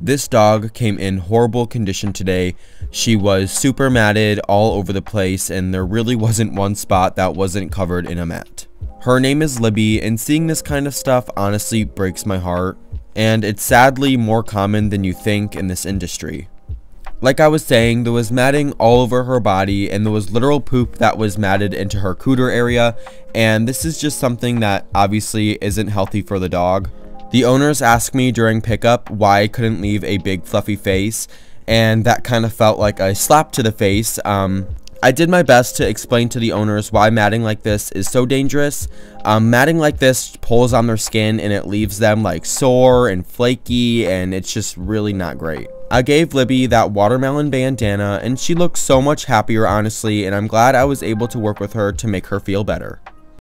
This dog came in horrible condition today. She was super matted all over the place and there really wasn't one spot that wasn't covered in a mat. Her name is Libby and seeing this kind of stuff honestly breaks my heart and it's sadly more common than you think in this industry. Like I was saying, there was matting all over her body and there was literal poop that was matted into her cooter area and this is just something that obviously isn't healthy for the dog. The owners asked me during pickup why I couldn't leave a big fluffy face and that kind of felt like a slap to the face. Um, I did my best to explain to the owners why matting like this is so dangerous. Um, matting like this pulls on their skin and it leaves them like sore and flaky and it's just really not great. I gave Libby that watermelon bandana and she looked so much happier honestly and I'm glad I was able to work with her to make her feel better.